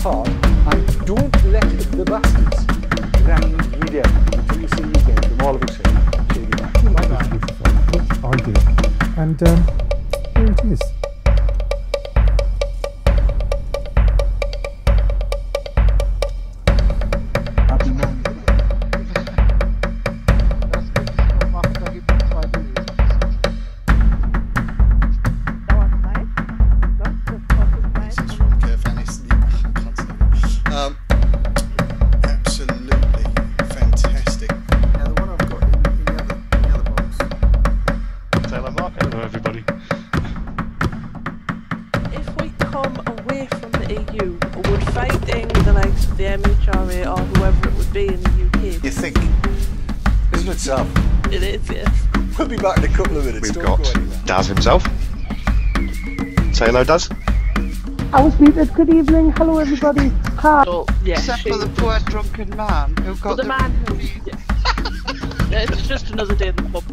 fall and don't let the buttons run media until you see you get the mall picture. I do. And um, here it is. Everybody. If we come away from the EU, would fighting the likes of the MHRA or whoever it would be in the UK, You think? Isn't it tough? it is, yes. We'll be back in a couple of minutes. We've Don't got go. Daz himself. Say hello, Daz. I was muted. Good evening. Hello, everybody. Hi. Oh, so, yeah, Except for the poor drunken man who well, got the man who. Yeah. Yeah, it's just another day in the pub.